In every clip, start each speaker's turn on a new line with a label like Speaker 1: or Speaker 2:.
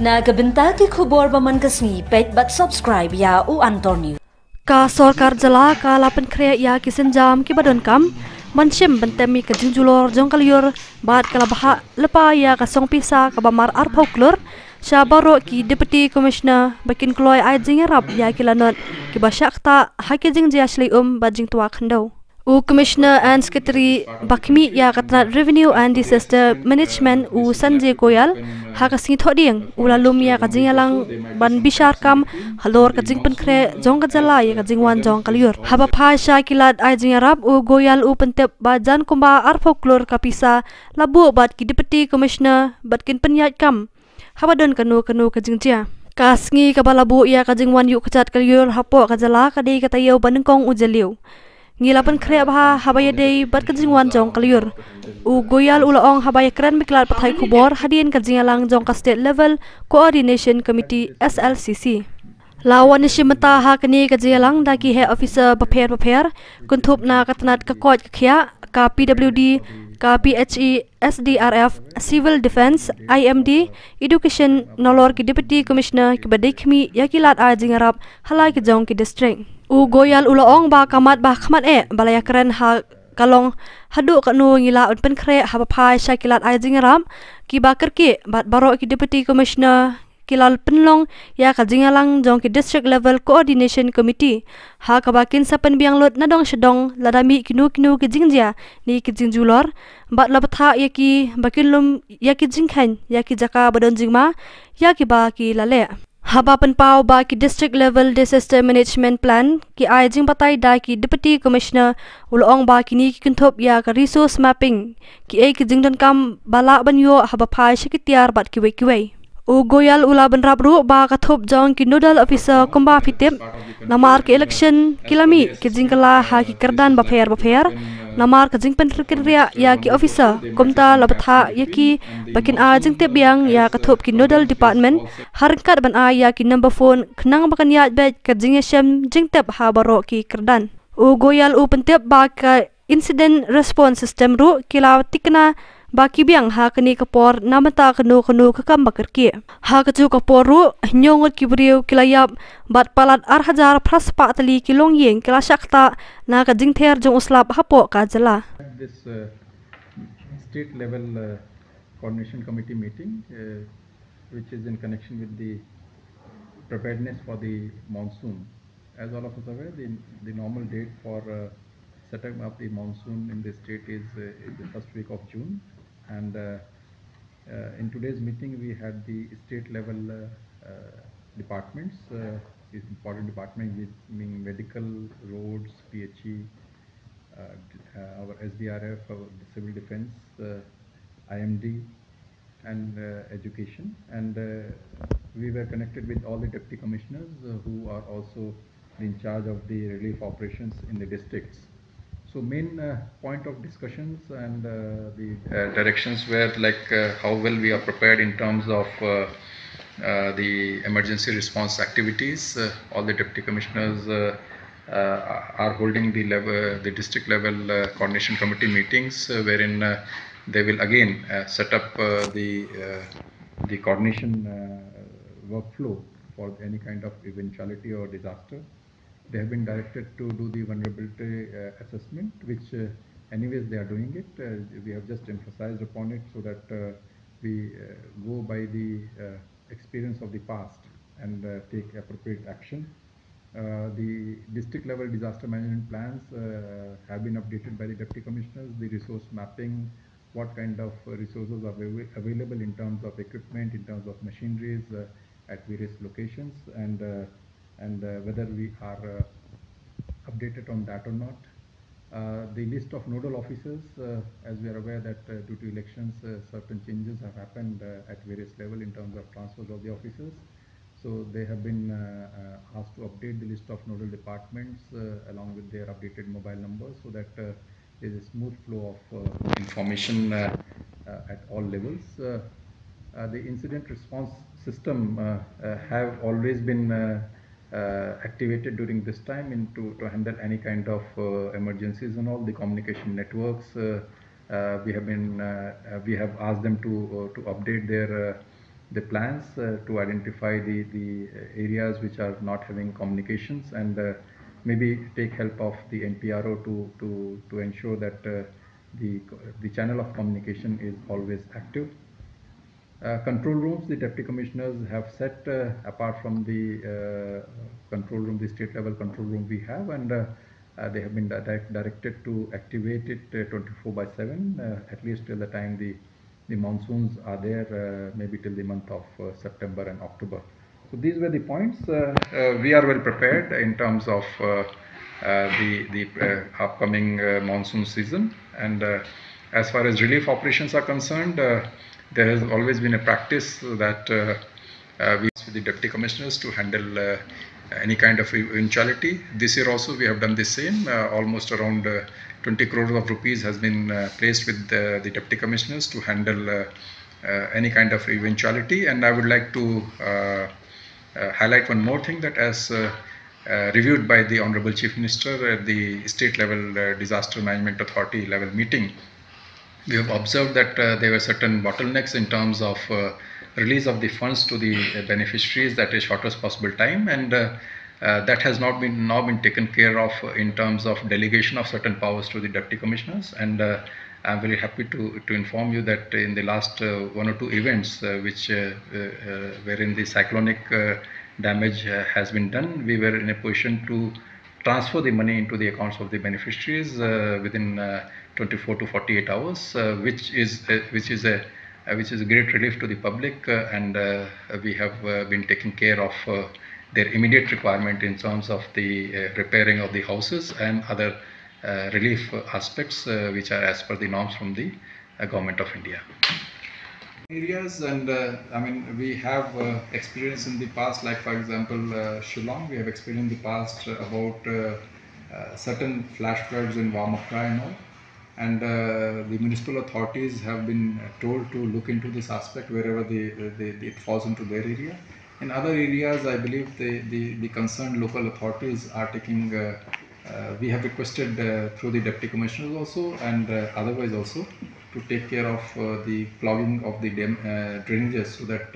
Speaker 1: Nagabenta ki khubor baman kasni pet but subscribe ya u antor news.
Speaker 2: ka sorkar jala ka lapan kre ya kisin jam ki badon kam. Manshim bentemi ke jinjulor jong kaliyor bat kala baha lepa ya ka song pisa ka bamar ar poklor Syabaro ki deputy commissioner bakin kloy ai jing rap ya ki lanot. Ki basyak ta haki jing ji asli um bajing tua khando U Commissioner and Secretary Bakmi ya katna Revenue and Disaster Management U Sanjay Goyal ha ka sing thoding u lalum ya ka jing yalang ban bishar kam halor ka jing pen kre jong ka jala ya ka jing wan jong kaliur. Ha ba pha sha kilat ai jing arab u Goyal u pentep ba jan kumba ar folklor ka pisa labu bat ki Deputy Commissioner bat kin penyat kam. Ha ba don kanu kanu ka jing chia kasngi ka balabu ya ka jing wan yu kachat kaliur hapo ka jala ka dei ka tayo banengkong u jaliu ngilapan kre bah habaya dei bat kajing wan jong kaliur u goyal ula ong habaya kren miklat pathai khubor hadien kajing alang jong ka state level coordination committee SLCC lawan shimata ha kani kajing alang da ki he officer bapher bapher kuntup na katnat ka koj khya ka PWD ka PHE SDRF Civil Defense IMD Education nolor ki deputy commissioner ki badikmi yakilat a jingarap halai ki jong ki district u goyal ulo ong ba kamat ba kamat e. Balaya keren ha kalong hadu kanu ngila un pen kre ha phai shakilat ai jingaram ki ba kerki bat baro ki deputy commissioner kilal penlong ya ka jingalang jong ki district level coordination committee. Ha ka bakin sapen biang lot nadong shedong ladami kinu kinu ki jingjia ni ki jingjulor bat lapatha ya ki bakin lum ya ki jingkhan ya ki jaka badon jingma ya ki ba ki lale haba pen pau ba ki district level disaster management plan ki ai jing batai da ki deputy commissioner ulong ba ki ni ki kunthop ya ka resource mapping ki e ki jingdon kam bala ban yo haba phai shi ki tiar bat ki we ki we u goyal ula ban rap ru ba ka thop jong ki nodal officer komba fitip namar ki election kilami ki jingkala ha ki kerdan ba phair ba phair namar ka jing pen ria ya ki officer komta labatha ya ki bakin a jing te biang ya ka thop ki nodal department har kat ban a ya ki number phone khnang bakan ya bet ka jing shem jing tep ha baro ki kerdan. U goyal u pentep ba ka incident response system ru kila tikna baki biang ha kani kapor namata kanu kanu kakam bakar ki ha kaju kapor ru nyongot ki briu kilayap bat palat ar hajar pras pa tali kilong yeng kila shakta na ka jing ther jong uslap hapo ka jala
Speaker 3: this uh, state level uh, coordination committee meeting uh, which is in connection with the preparedness for the monsoon. As all of us are aware the, the normal date for uh, setting up the monsoon in the state is, uh, is the first week of June and uh, uh, in today's meeting we had the state level uh, departments important departments being medical roads PHE our SDRF our civil defense IMD and uh, education. And uh, we were connected with all the deputy commissioners uh, who are also in charge of the relief operations in the districts so main uh, point of discussions and uh, the uh, directions were like uh, how well we are prepared in terms of uh, uh, the emergency response activities. all the deputy commissioners are holding the level, the district level coordination committee meetings, wherein they will again set up the the coordination workflow for any kind of eventuality or disaster they have been directed to do the vulnerability uh, assessment, which uh, anyways they are doing it. Uh, we have just emphasized upon it so that we go by the experience of the past and take appropriate action. Uh, the district level disaster management plans uh, have been updated by the deputy commissioners, the resource mapping, what kind of resources are available in terms of equipment, in terms of machineries uh, at various locations and and uh, whether we are uh, updated on that or not. Uh, the list of nodal officers, as we are aware that due to elections, certain changes have happened at various level in terms of transfers of the officers. So they have been uh, uh, asked to update the list of nodal departments uh, along with their updated mobile numbers so that there is a smooth flow of information at all levels. the incident response system have always been uh, activated during this time into to handle any kind of uh, emergencies and all the communication networks uh, we have been we have asked them to to update their the plans uh, to identify the, the areas which are not having communications and uh, maybe take help of the NPRO to, to, to ensure that uh, the, the channel of communication is always active. Uh, control rooms, the deputy commissioners have set uh, apart from the uh, control room, the state level control room we have, and they have been direct, directed to activate it 24 by 7, at least till the time the the monsoons are there uh, maybe till the month of uh, September and October. So these were the points. Uh, we are well prepared in terms of the, the upcoming monsoon season and as far as relief operations are concerned, there has always been a practice that we with the deputy commissioners to handle uh, any kind of eventuality. This year also we have done the same, uh, almost around uh, 20 crores of rupees has been uh, placed with the, the deputy commissioners to handle uh, uh, any kind of eventuality. And I would like to highlight one more thing that as reviewed by the Honorable Chief Minister at the state level disaster management authority level meeting, we have observed that there were certain bottlenecks in terms of release of the funds to the beneficiaries at shortest possible time and uh, uh, that has not been now been taken care of in terms of delegation of certain powers to the deputy commissioners. And uh, I'm very happy to, to inform you that in the last uh, one or two events uh, which uh, wherein the cyclonic damage has been done we were in a position to transfer the money into the accounts of the beneficiaries uh, within uh, 24 to 48 hours uh, which is which is a uh, which is a great relief to the public uh, and uh, we have been taking care of their immediate requirement in terms of the repairing of the houses and other relief aspects which are as per the norms from the government of India areas and uh, I mean we have uh, experience in the past like for example uh, Shillong. We have experienced in the past about certain flash floods in Wamakra and all. And uh, the municipal authorities have been told to look into this aspect wherever they, they, they, it falls into their area. In other areas, I believe the, the, the concerned local authorities are taking, uh, uh, we have requested uh, through the deputy commissioners also and uh, otherwise also to take care of uh, the clogging of the drainages so that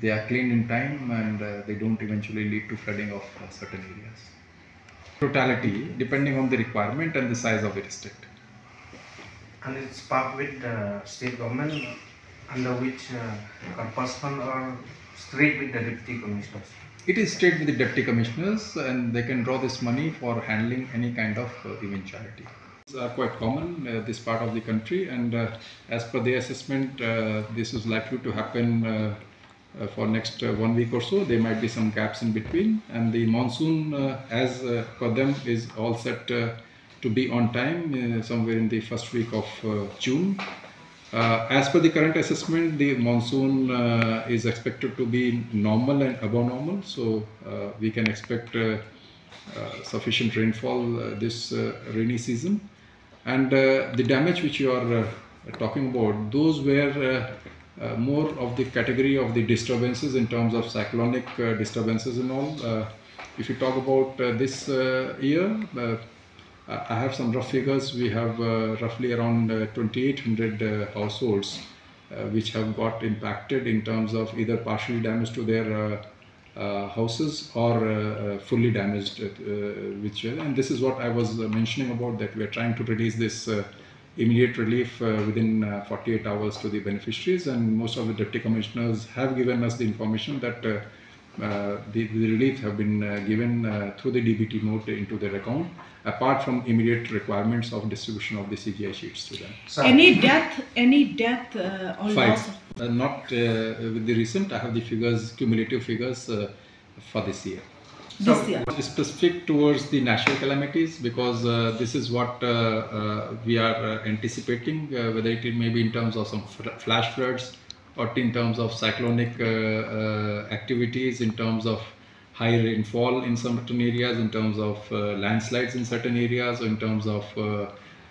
Speaker 3: they are cleaned in time and they don't eventually lead to flooding of certain areas. Totality depending on the requirement and the size of the district
Speaker 4: and it's part with the state government under which uh, person or straight with the deputy commissioners?
Speaker 3: It is straight with the deputy commissioners and they can draw this money for handling any kind of uh, eventuality. Are quite common uh, this part of the country and uh, as per the assessment uh, this is likely to happen uh, uh, for next one week or so. There might be some gaps in between and the monsoon as for them is all set to be on time uh, somewhere in the first week of uh, June. Uh, as per the current assessment, the monsoon is expected to be normal and above normal, so we can expect sufficient rainfall this rainy season. And the damage which you are talking about, those were uh, more of the category of the disturbances in terms of cyclonic uh, disturbances and all. Uh, if you talk about this year, I have some rough figures. We have uh, roughly around uh, 2,800 uh, households which have got impacted in terms of either partially damaged to their uh, Uh, houses or uh, uh, fully damaged uh, which and this is what I was uh, mentioning about that we are trying to release this immediate relief within 48 hours to the beneficiaries. And most of the deputy commissioners have given us the information that the, the, relief have been given through the DBT note into their account apart from immediate requirements of distribution of the CGI sheets to them.
Speaker 5: Any death, any death uh, or
Speaker 3: Five. loss? Uh, not uh, with the recent, I have the figures, cumulative figures uh, for this year.
Speaker 5: So, this year.
Speaker 3: Specific towards the natural calamities because uh, this is what uh, we are anticipating, whether it may be in terms of some flash floods or in terms of cyclonic uh, uh, activities, in terms of high rainfall in certain areas, in terms of uh, landslides in certain areas, in terms of uh,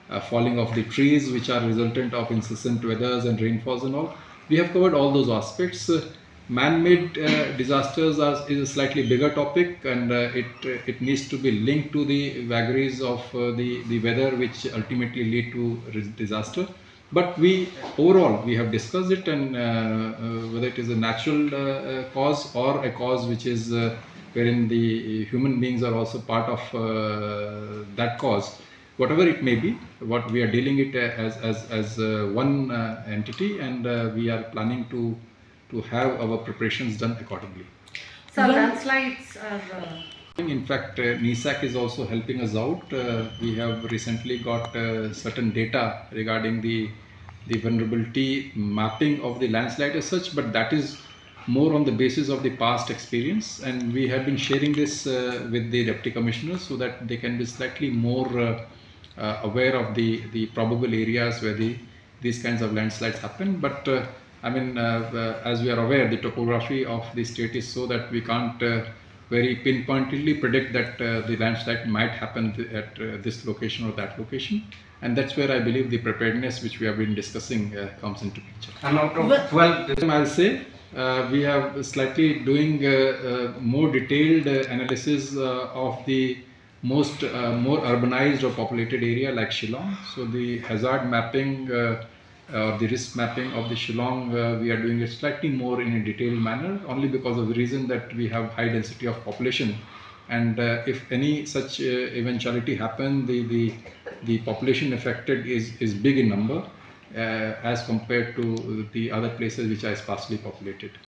Speaker 3: uh, falling of the trees, which are resultant of incessant weathers and rainfalls and all. We have covered all those aspects. Uh, man-made disasters are, is a slightly bigger topic, and it it needs to be linked to the vagaries of the the weather, which ultimately lead to disaster. But we overall we have discussed it, and uh, uh, whether it is a natural uh, uh, cause or a cause which is uh, wherein the human beings are also part of uh, that cause, whatever it may be, what we are dealing it as as as uh, one uh, entity, and uh, we are planning to to have our preparations done accordingly.
Speaker 6: So
Speaker 5: Well-
Speaker 6: landslides are. Uh,
Speaker 3: In fact, uh, NESAC is also helping us out. Uh, we have recently got uh, certain data regarding the the vulnerability mapping of the landslide as such, but that is more on the basis of the past experience. And we have been sharing this uh, with the deputy commissioners so that they can be slightly more uh, uh, aware of the the probable areas where the these kinds of landslides happen. But uh, I mean, uh, uh, as we are aware, the topography of the state is so that we can't very pinpointedly predict that the landslide might happen at this location or that location. And that's where I believe the preparedness, which we have been discussing, uh, comes into picture.
Speaker 4: And out of
Speaker 5: But-
Speaker 4: 12,
Speaker 3: I'll say uh, we have slightly doing uh, uh, more detailed uh, analysis uh, of the most uh, more urbanized or populated area like Shillong. So the hazard mapping uh, or the risk mapping of the Shillong, uh, we are doing it slightly more in a detailed manner, only because of the reason that we have high density of population. And uh, if any such uh, eventuality happen, the, the the population affected is is big in number uh, as compared to the other places which are sparsely populated.